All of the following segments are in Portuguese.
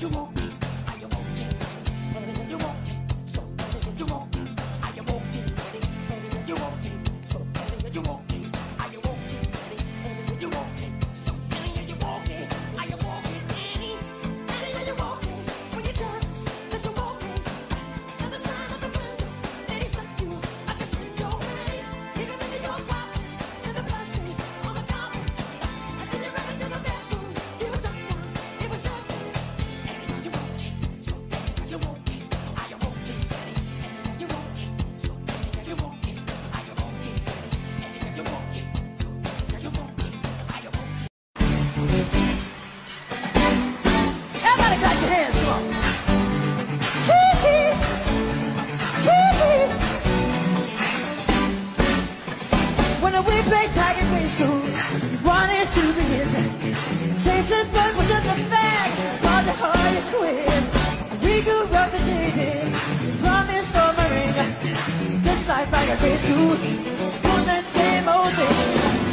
you won't Vai fazer preçu, una se molde.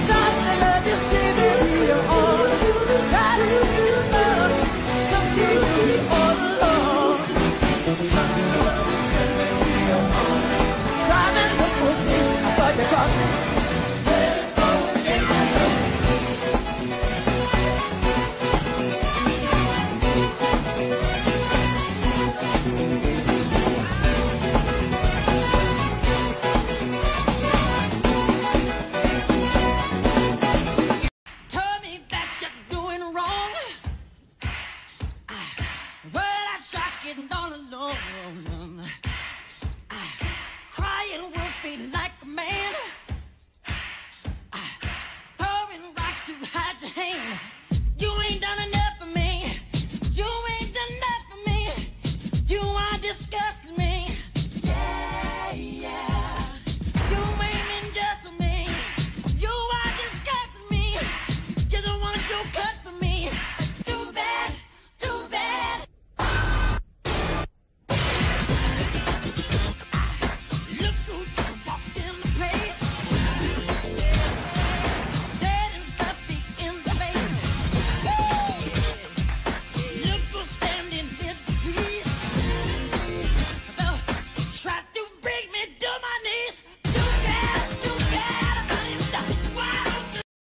getting all alone.